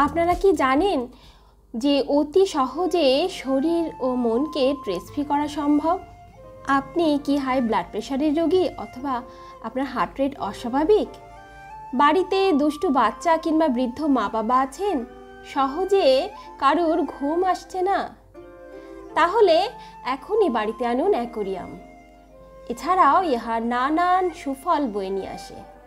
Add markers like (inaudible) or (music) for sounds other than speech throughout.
আপনারা কি জানেন যে অতি সহজে শরীর ও মনকে ট্রেস ফ্রি করা সম্ভব? আপনি কি হাই ব্লাড প্রেশারের রোগী অথবা আপনার হার্ট রেট অস্বাভাবিক? বাড়িতে দুষ্টু বাচ্চা কিংবা বৃদ্ধ মা বাবা আছেন? সহজে কারুর ঘুম আসছে না? তাহলে এখনই বাড়িতে আনুন অ্যাকোরিয়াম। এছাড়াও ইহার নানান সুফল বয়ে নিয়ে আসে।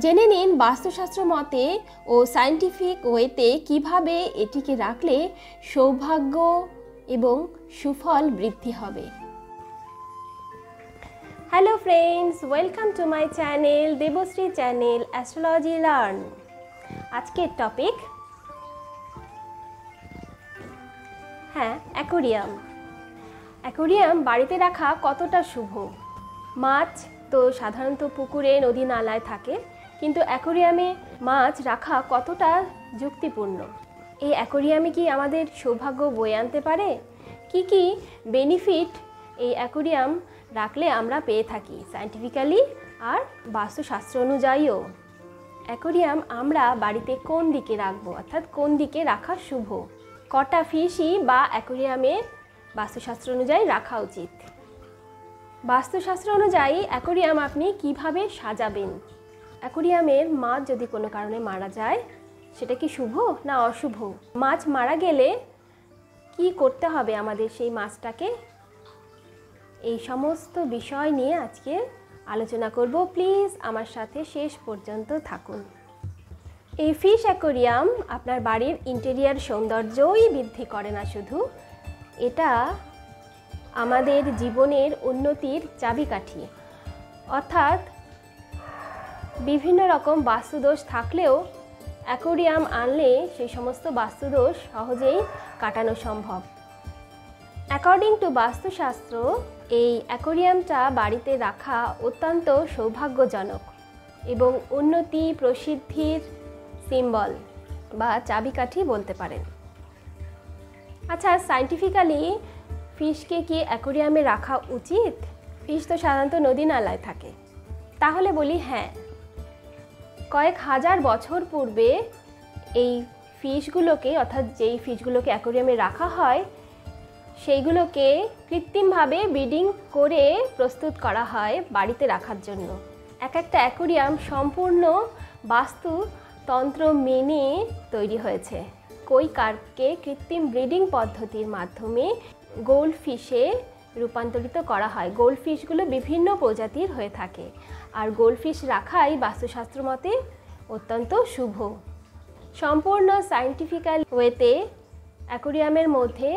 জেনে নিন বাস্তুশাস্ত্র মতে ও সায়েন্টিফিক ওয়েতে কীভাবে এটিকে রাখলে সৌভাগ্য এবং সুফল বৃদ্ধি হবে। Hello friends welcome to my channel Debashree channel astrology learn আজকের টপিক হ্যাঁ অ্যাকোরিয়াম অ্যাকোরিয়াম বাড়িতে রাখা কতটা শুভ? মাছ তো সাধারণত পুকুরে, নদী, নালায় থাকে। কিন্তু অ্যাকোরিয়ামে মাছ রাখা কতটা যুক্তিপূর্ণ? এই অ্যাকোরিয়ামে কি আমাদের সৌভাগ্য বয়ে আনতে পারে? কি কি বেনিফিট এই অ্যাকোরিয়াম রাখলে আমরা পেয়ে থাকি সায়েন্টিফিক্যালি আর বাস্তুশাস্ত্র অনুযায়ীও? অ্যাকোরিয়াম আমরা বাড়িতে কোন দিকে রাখব? অর্থাৎ কোন দিকে রাখা শুভ? কটা ফিশই বা অ্যাকোরিয়ামে বাস্তুশাস্ত্র অনুযায়ী রাখা উচিত? বাস্তুশাস্ত্র অনুযায়ী অ্যাকোরিয়াম আপনি কীভাবে সাজাবেন? অ্যাকোরিয়ামের মাছ যদি কোনো কারণে মারা যায়, সেটা কি শুভ না অশুভ? মাছ মারা গেলে কি করতে হবে আমাদের সেই মাছটাকে? এই সমস্ত বিষয় নিয়ে আজকে আলোচনা করব। প্লিজ আমার সাথে শেষ পর্যন্ত থাকুন। এই ফিশ অ্যাকোরিয়াম আপনার বাড়ির ইন্টেরিয়ার সৌন্দর্যই বৃদ্ধি করে না শুধু, এটা আমাদের জীবনের উন্নতির চাবিকাঠি। অর্থাৎ বিভিন্ন রকম বাস্তুদোষ থাকলেও অ্যাকোরিয়াম আনলে সেই সমস্ত বাস্তুদোষ সহজেই কাটানো সম্ভব। অ্যাকর্ডিং টু বাস্তুশাস্ত্র, এই অ্যাকোরিয়ামটা বাড়িতে রাখা অত্যন্ত সৌভাগ্যজনক এবং উন্নতি প্রসিদ্ধির সিম্বল বা চাবিকাঠি বলতে পারেন। আচ্ছা সাইন্টিফিক্যালি ফিশকে কি অ্যাকোরিয়ামে রাখা উচিত? ফিশ তো সাধারণত নদী নালায় থাকে। তাহলে বলি হ্যাঁ কয়েক হাজার বছর পূর্বে এই ফিশগুলোকে, অর্থাৎ যেই ফিশগুলোকে অ্যাকোরিয়ামে রাখা হয়, সেইগুলোকে কৃত্রিমভাবে ব্রিডিং করে প্রস্তুত করা হয় বাড়িতে রাখার জন্য। এক একটা অ্যাকোরিয়াম সম্পূর্ণ বাস্তু তন্ত্র মেনে তৈরি হয়েছে। কই কার্পকে কৃত্রিম ব্রিডিং পদ্ধতির মাধ্যমে গোল্ড ফিশে রূপান্তরিত করা হয়। গোল্ড ফিশগুলো বিভিন্ন প্রজাতির হয়ে থাকে। আর গোল্ড ফিশ রাখাই বাস্তুশাস্ত্র মতে অত্যন্ত শুভ। সম্পূর্ণ সায়েন্টিফিক্যাল ওয়েতে অ্যাকোরিয়ামের মধ্যে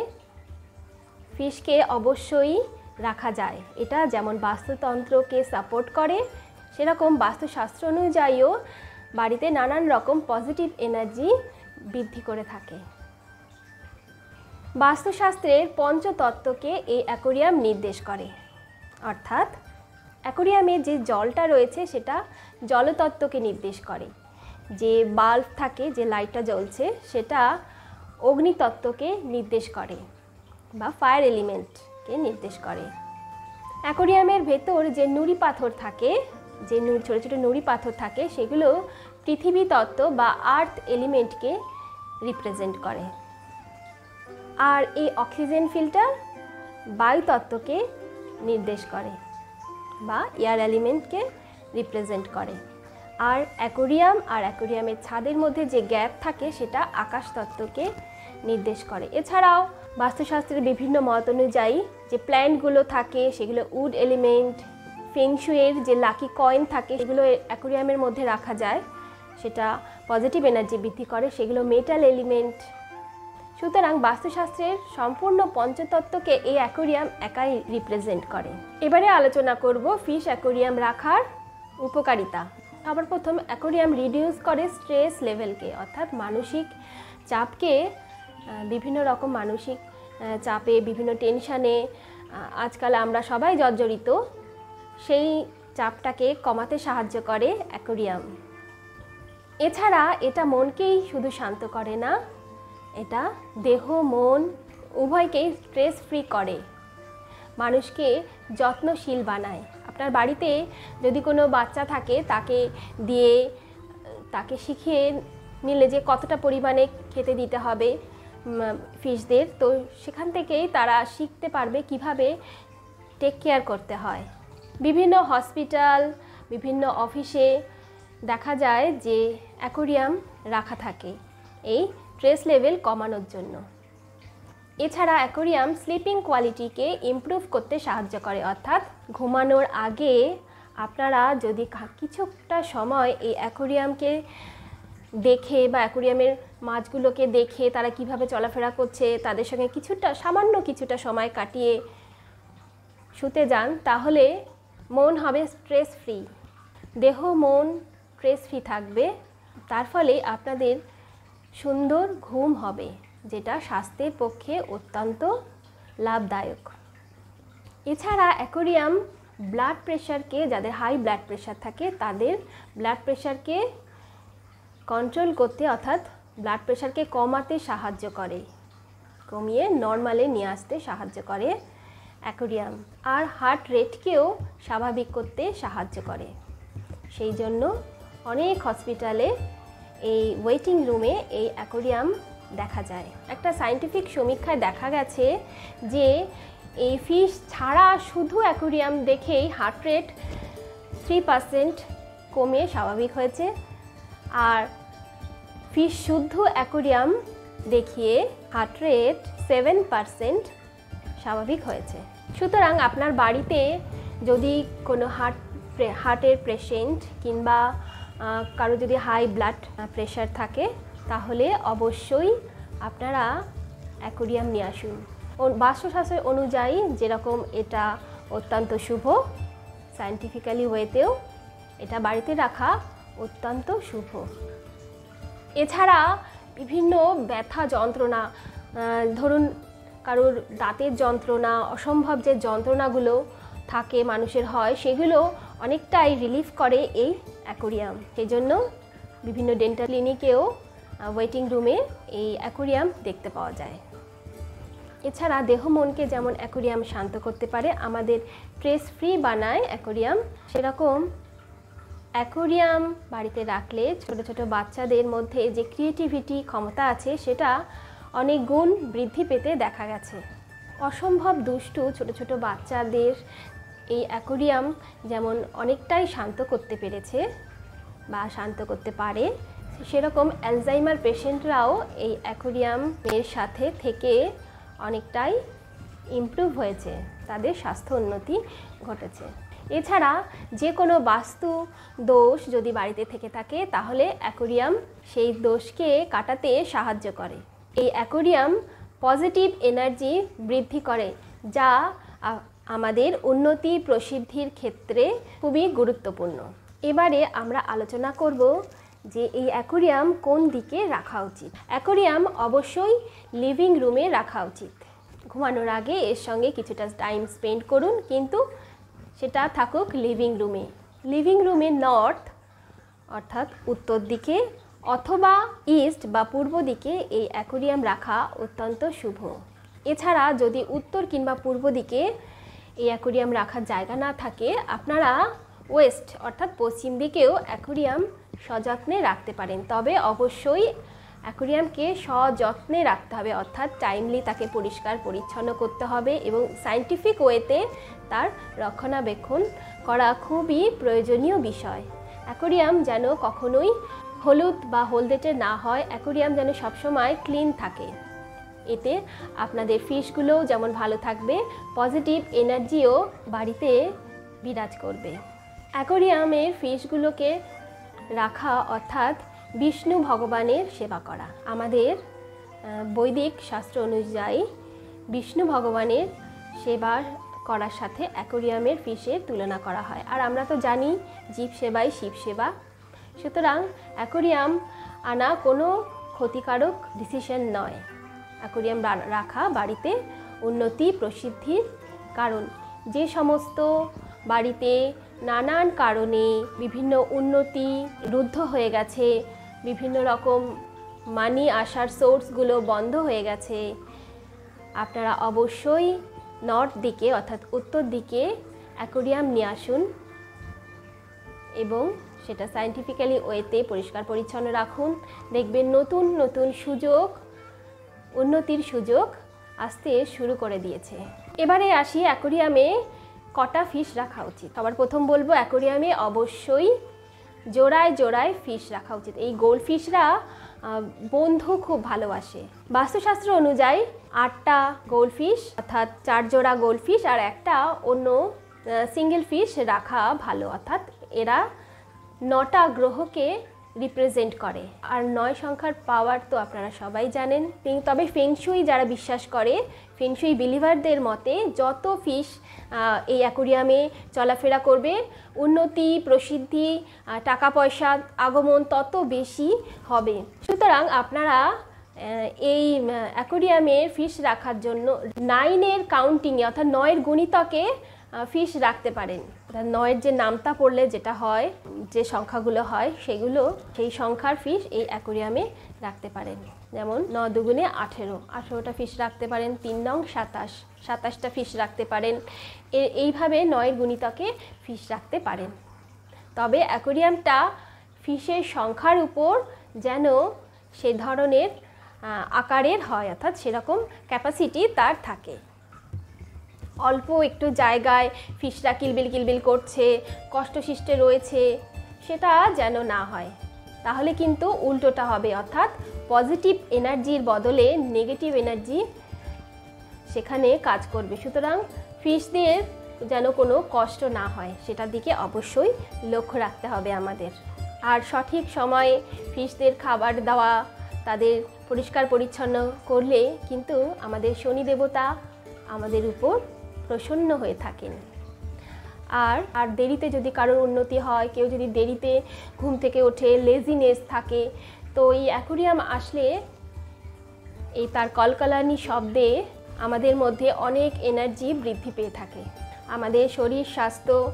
ফিশকে অবশ্যই রাখা যায়। এটা যেমন বাস্তুতন্ত্রকে সাপোর্ট করে, সেরকম বাস্তুশাস্ত্র অনুযায়ীও বাড়িতে নানান রকম পজিটিভ এনার্জি বৃদ্ধি করে থাকে। বাস্তুশাস্ত্রের পঞ্চতত্ত্বকে এই অ্যাকোরিয়াম নির্দেশ করে। অর্থাৎ অ্যাকোরিয়ামে যে জলটা রয়েছে সেটা জলতত্ত্বকে নির্দেশ করে। যে বাল্ব থাকে, যে লাইটটা জ্বলছে, সেটা অগ্নিতত্ত্বকে নির্দেশ করে বা ফায়ার এলিমেন্টকে নির্দেশ করে। অ্যাকোরিয়ামের ভেতর যে নুড়ি পাথর থাকে, যে ছোটো ছোটো নুড়ি পাথর থাকে, সেগুলো পৃথিবী তত্ত্ব বা আর্থ এলিমেন্টকে রিপ্রেজেন্ট করে। আর এই অক্সিজেন ফিল্টার বায়ুতত্ত্বকে নির্দেশ করে। বা এয়ার এলিমেন্টকে রিপ্রেজেন্ট করে। আর অ্যাকোরিয়াম আর অ্যাকোরিয়ামের ছাদের মধ্যে যে গ্যাপ থাকে সেটা আকাশ তত্ত্বকে নির্দেশ করে। এছাড়াও বাস্তুশাস্ত্রের বিভিন্ন মত অনুযায়ী যে প্ল্যান্টগুলো থাকে সেগুলো উড এলিমেন্ট ফেংশুয়ের যে লাকি কয়েন থাকে সেগুলো অ্যাকোরিয়ামের মধ্যে রাখা যায়। সেটা পজিটিভ এনার্জি বৃদ্ধি করে। সেগুলো মেটাল এলিমেন্ট সুতরাং বাস্তুশাস্ত্রের সম্পূর্ণ পঞ্চতত্ত্বকে এই অ্যাকোরিয়াম একাই রিপ্রেজেন্ট করে। এবারে আলোচনা করব ফিশ অ্যাকোরিয়াম রাখার উপকারিতা। আবার প্রথম অ্যাকোরিয়াম রিডিউস করে স্ট্রেস লেভেলকে, অর্থাৎ মানসিক চাপকে বিভিন্ন রকম মানসিক চাপে, বিভিন্ন টেনশানে আজকাল আমরা সবাই জর্জরিত, সেই চাপটাকে কমাতে সাহায্য করে অ্যাকোরিয়াম। এছাড়া এটা মনকেই শুধু শান্ত করে না এটা দেহ, মন উভয়কেই স্ট্রেস ফ্রি করে। মানুষকে যত্নশীল বানায়। আপনার বাড়িতে যদি কোনো বাচ্চা থাকে, তাকে দিয়ে, তাকে শিখিয়ে নিলে যে কতটা পরিমাণে খেতে দিতে হবে ফিশদের তো সেখান থেকেই তারা শিখতে পারবে কীভাবে টেক কেয়ার করতে হয়। বিভিন্ন হসপিটাল বিভিন্ন অফিসে দেখা যায় যে অ্যাকোরিয়াম রাখা থাকে। এই স্ট্রেস লেভেল কমানোর জন্য। এছাড়া অ্যাকোরিয়াম স্লিপিং কোয়ালিটিকে ইমপ্রুভ করতে সাহায্য করে, অর্থাৎ ঘুমানোর আগে আপনারা যদি কিছুটা সময় এই অ্যাকোরিয়ামকে দেখে বা অ্যাকোরিয়ামের মাছগুলোকে দেখে তারা কীভাবে চলাফেরা করছে, তাদের সঙ্গে কিছুটা, সামান্য কিছুটা সময় কাটিয়ে শুতে যান, তাহলে মন হবে স্ট্রেস ফ্রি। দেহ, মন স্ট্রেস ফ্রি থাকবে। তার ফলে আপনাদের সুন্দর ঘুম হবে, যেটা স্বাস্থ্যের পক্ষে অত্যন্ত লাভদায়ক। এছাড়া অ্যাকোরিয়াম ব্লাড প্রেশারকে যাদের হাই ব্লাড প্রেশার থাকে, তাদের ব্লাড প্রেশারকে কন্ট্রোল করতে, অর্থাৎ ব্লাড প্রেশারকে কমাতে সাহায্য করে, কমিয়ে নর্মালে নিয়ে আসতে সাহায্য করে অ্যাকোরিয়াম। আর হার্ট রেটকেও স্বাভাবিক করতে সাহায্য করে। সেই জন্য অনেক হসপিটালে এই ওয়েটিং রুমে এই অ্যাকোরিয়াম দেখা যায়। একটা সাইন্টিফিক সমীক্ষায় দেখা গেছে যে এই ফিশ ছাড়া শুধু অ্যাকোরিয়াম দেখেই হার্ট রেট থ্রি পার্সেন্ট কমে স্বাভাবিক হয়েছে। আর ফিশ শুদ্ধ অ্যাকোরিয়াম দেখিয়ে হার্ট রেট সেভেন পারসেন্ট স্বাভাবিক হয়েছে। সুতরাং আপনার বাড়িতে যদি কোনো হার্ট হার্টের পেশেন্ট কিংবা কারও যদি হাই ব্লাড প্রেশার থাকে, তাহলে অবশ্যই আপনারা অ্যাকোরিয়াম নিয়ে আসুন। বাস্তুশাস্ত্রের অনুযায়ী যেরকম এটা অত্যন্ত শুভ সায়েন্টিফিক্যালি ওয়েতেও এটা বাড়িতে রাখা অত্যন্ত শুভ। এছাড়া বিভিন্ন ব্যথা যন্ত্রণা ধরুন কারোর দাঁতের যন্ত্রণা, অসম্ভব যে যন্ত্রণাগুলো থাকে মানুষের হয়, সেগুলো অনেকটাই রিলিফ করে এই অ্যাকোরিয়াম সেই জন্য বিভিন্ন ডেন্টাল ক্লিনিকেও ওয়েটিং রুমে এই অ্যাকোরিয়াম দেখতে পাওয়া যায়। এছাড়া দেহ মনকে যেমন অ্যাকোরিয়াম শান্ত করতে পারে, আমাদের স্ট্রেস ফ্রি বানায় অ্যাকোরিয়াম সেরকম অ্যাকোরিয়াম বাড়িতে রাখলে ছোট ছোট বাচ্চাদের মধ্যে যে ক্রিয়েটিভিটি ক্ষমতা আছে, সেটা অনেক গুণ বৃদ্ধি পেতে দেখা গেছে। অসম্ভব দুষ্টু ছোট ছোট বাচ্চাদের এই অ্যাকোরিয়াম যেমন অনেকটাই শান্ত করতে পেরেছে বা শান্ত করতে পারে, সেরকম অ্যালজাইমার পেশেন্টরাও এই অ্যাকোরিয়ামের সাথে থেকে অনেকটাই ইমপ্রুভ হয়েছে, তাদের স্বাস্থ্য উন্নতি ঘটেছে। এছাড়া যে কোনো বাস্তু দোষ যদি বাড়িতে থেকে থাকে, তাহলে অ্যাকোরিয়াম সেই দোষকে কাটাতে সাহায্য করে। এই অ্যাকোরিয়াম পজিটিভ এনার্জি বৃদ্ধি করে, যা আমাদের উন্নতি প্রসিদ্ধির ক্ষেত্রে খুবই গুরুত্বপূর্ণ। এবারে আমরা আলোচনা করব যে এই অ্যাকোরিয়াম কোন দিকে রাখা উচিত। অ্যাকোরিয়াম অবশ্যই লিভিং রুমে রাখা উচিত। ঘুমানোর আগে এর সঙ্গে কিছুটা টাইম স্পেন্ড করুন, কিন্তু সেটা থাকুক লিভিং রুমে। লিভিং রুমে নর্থ, অর্থাৎ উত্তর দিকে, অথবা ইস্ট বা পূর্ব দিকে এই অ্যাকোরিয়াম রাখা অত্যন্ত শুভ। এছাড়া যদি উত্তর কিংবা পূর্ব দিকে এই অ্যাকোরিয়াম রাখার জায়গা না থাকে, আপনারা ওয়েস্ট অর্থাৎ পশ্চিম দিকেও অ্যাকোরিয়াম সযত্নে রাখতে পারেন। তবে অবশ্যই অ্যাকোরিয়ামকে সযত্নে রাখতে হবে, অর্থাৎ টাইমলি তাকে পরিষ্কার, পরিচ্ছন্ন করতে হবে এবং সাইন্টিফিক ওয়েতে তার রক্ষণাবেক্ষণ করা খুবই প্রয়োজনীয় বিষয়। অ্যাকোরিয়াম যেন কখনোই হলুদ বা হলদেটে না হয়, অ্যাকোরিয়াম যেন সবসময় ক্লিন থাকে। এতে আপনাদের ফিশগুলোও যেমন ভালো থাকবে, পজিটিভ এনার্জিও বাড়িতে বিরাজ করবে। অ্যাকোরিয়ামের ফিশগুলোকে রাখা অর্থাৎ বিষ্ণু ভগবানের সেবা করা। আমাদের বৈদিক শাস্ত্র অনুযায়ী বিষ্ণু ভগবানের সেবা করার সাথে অ্যাকোরিয়ামের ফিশের তুলনা করা হয়। আর আমরা তো জানি জীব সেবাই শিব সেবা। সুতরাং অ্যাকোরিয়াম আনা কোনো ক্ষতিকারক ডিসিশন নয়। অ্যাকোরিয়াম রাখা বাড়িতে উন্নতি, প্রসিদ্ধির কারণ। যে সমস্ত বাড়িতে নানান কারণে বিভিন্ন উন্নতি রুদ্ধ হয়ে গেছে, বিভিন্ন রকম মানি আসার সোর্সগুলো বন্ধ হয়ে গেছে, আপনারা অবশ্যই নর্থ দিকে অর্থাৎ উত্তর দিকে অ্যাকোরিয়াম নিয়ে আসুন এবং সেটা সায়েন্টিফিক্যালি ওয়েতে পরিষ্কার পরিচ্ছন্ন রাখুন। দেখবেন নতুন নতুন সুযোগ উন্নতির সুযোগ আসতে শুরু করে দিয়েছে। এবারে আসি অ্যাকোরিয়ামে কটা ফিশ রাখা উচিত? সবার প্রথম বলব অ্যাকোরিয়ামে অবশ্যই জোড়ায় জোড়ায় ফিশ রাখা উচিত। এই গোল্ড ফিশরা বন্ধু খুব ভালোবাসে। বাস্তুশাস্ত্র অনুযায়ী আটটা গোল্ড ফিশ, অর্থাৎ চার জোড়া গোল্ড ফিশ আর একটা অন্য সিঙ্গেল ফিশ রাখা ভালো। অর্থাৎ এরা নটা গ্রহকে রিপ্রেজেন্ট করে। আর নয় সংখ্যার পাওয়ার তো আপনারা সবাই জানেন। তবে ফেংশুই যারা বিশ্বাস করে ফেংশুই বিলিভারদের মতে যত ফিশ এই অ্যাকোরিয়ামে চলাফেরা করবে, উন্নতি, প্রসিদ্ধি টাকা পয়সা আগমন তত বেশি হবে। সুতরাং আপনারা এই অ্যাকোরিয়ামে ফিশ রাখার জন্য নাইনের কাউন্টিংয়ে অর্থাৎ নয়ের গুণিতকে ফিশ রাখতে পারেন। নয়ের যে নামতা পড়লে যেটা হয়, যে সংখ্যাগুলো হয়, সেগুলো সেই সংখ্যার ফিশ এই অ্যাকোরিয়ামে রাখতে পারেন। যেমন ন দুগুণে আঠেরো। আঠেরোটা ফিশ রাখতে পারেন, তিন নং সাতাশ। সাতাশটা ফিশ রাখতে পারেন। এইভাবে নয়ের গুণিতকে ফিশ রাখতে পারেন। তবে অ্যাকোরিয়ামটা ফিশের সংখ্যার উপর যেন সে ধরনের আকারের হয়, অর্থাৎ সেরকম ক্যাপাসিটি তার থাকে। অল্প একটু জায়গায় ফিশরা কিলবিল কিলবিল করছে কষ্টসিষ্টে রয়েছে, সেটা যেন না হয়। তাহলে কিন্তু উল্টোটা হবে, অর্থাৎ পজিটিভ এনার্জির বদলে নেগেটিভ এনার্জি সেখানে কাজ করবে। সুতরাং ফিশদের যেন কোনো কষ্ট না হয়, সেটার দিকে অবশ্যই লক্ষ্য রাখতে হবে আমাদের। আর সঠিক সময়ে ফিশদের খাবার দেওয়া, তাদের পরিষ্কার পরিচ্ছন্ন করলে কিন্তু আমাদের শনি দেবতা আমাদের উপর প্রসন্ন হয়ে থাকেন। আর আর দেরিতে যদি কারোর উন্নতি হয়, কেউ যদি দেরিতে ঘুম থেকে ওঠে লেজিনেস থাকে, তো এই অ্যাকোরিয়াম আসলে এই তার কলকালানি শব্দে আমাদের মধ্যে অনেক এনার্জি বৃদ্ধি পেয়ে থাকে। আমাদের শরীর, স্বাস্থ্য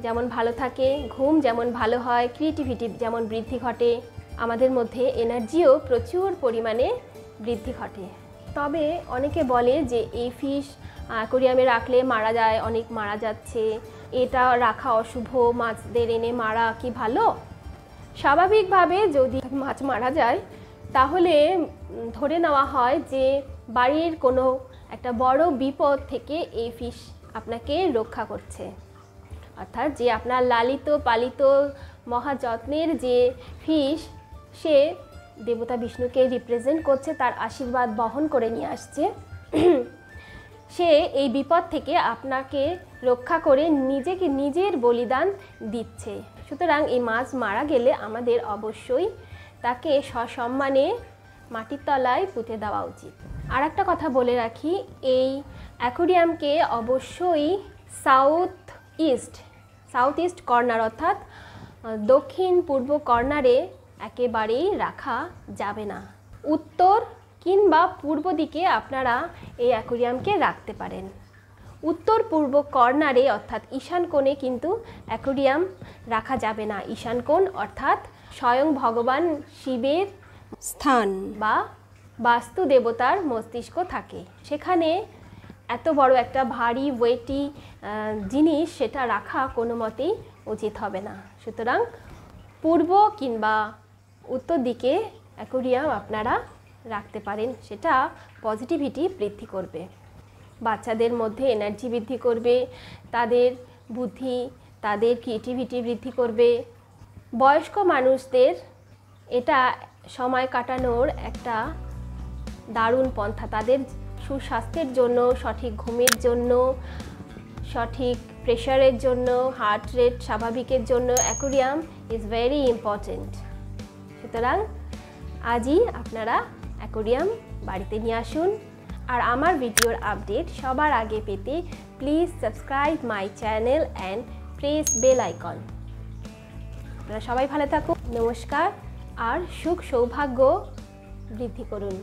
যেমন ভালো থাকে, ঘুম যেমন ভালো হয় ক্রিয়েটিভিটি যেমন বৃদ্ধি ঘটে, আমাদের মধ্যে এনার্জিও প্রচুর পরিমাণে বৃদ্ধি ঘটে। তবে অনেকে বলে যে এই ফিশ অ্যাকোরিয়ামে রাখলে মারা যায়, অনেক মারা যাচ্ছে। এটা রাখা অশুভ, মাছদের এনে মারা কি ভালো? স্বাভাবিকভাবে যদি মাছ মারা যায়, তাহলে ধরে নেওয়া হয় যে বাড়ির কোনো একটা বড় বিপদ থেকে এই ফিশ আপনাকে রক্ষা করছে। অর্থাৎ যে আপনার লালিত পালিত মহাযত্নের যে ফিশ, সে দেবতা বিষ্ণুকে রিপ্রেজেন্ট করছে, তার আশীর্বাদ বহন করে নিয়ে আসছে। (clears throat) সে এই বিপদ থেকে আপনাকে রক্ষা করে নিজেকে নিজের বলিদান দিচ্ছে। সুতরাং এই মাছ মারা গেলে আমাদের অবশ্যই তাকে সসম্মানে মাটির তলায় পুঁতে দেওয়া উচিত। আর একটা কথা বলে রাখি, এই অ্যাকোরিয়ামকে অবশ্যই south east south east corner অর্থাৎ দক্ষিণ পূর্ব কর্নারে একেবারেই রাখা যাবে না। উত্তর কিংবা পূর্ব দিকে আপনারা এই অ্যাকোরিয়ামকে রাখতে পারেন। উত্তর পূর্ব কর্নারে অর্থাৎ ঈশান কোণে কিন্তু অ্যাকোরিয়াম রাখা যাবে না। ঈশান কোণ অর্থাৎ স্বয়ং ভগবান শিবের স্থান বা বাস্তু দেবতার মস্তিষ্ক থাকে। সেখানে এত বড় একটা ভারী ওয়েটি জিনিস সেটা রাখা কোনো মতেই উচিত হবে না। সুতরাং পূর্ব কিংবা উত্তর দিকে অ্যাকোরিয়াম আপনারা রাখতে পারেন, সেটা পজিটিভিটি বৃদ্ধি করবে। বাচ্চাদের মধ্যে এনার্জি বৃদ্ধি করবে, তাদের বুদ্ধি, তাদের ক্রিয়েটিভিটি বৃদ্ধি করবে। বয়স্ক মানুষদের এটা সময় কাটানোর একটা দারুণ পন্থা। তাদের সুস্বাস্থ্যের জন্য, সঠিক ঘুমের জন্য, সঠিক প্রেশারের জন্য হার্ট রেট স্বাভাবিকের জন্য অ্যাকোরিয়াম ইজ ভেরি ইম্পর্টেন্ট সুতরাং আজই আপনারা অ্যাকোরিয়াম বাড়িতে নিয়ে আসুন। আর আমার ভিডিওর আপডেট সবার আগে পেতে please subscribe my channel and press bell icon. আপনারা সবাই ভালো থাকুন, নমস্কার, আর সুখ সৌভাগ্য বৃদ্ধি করুন।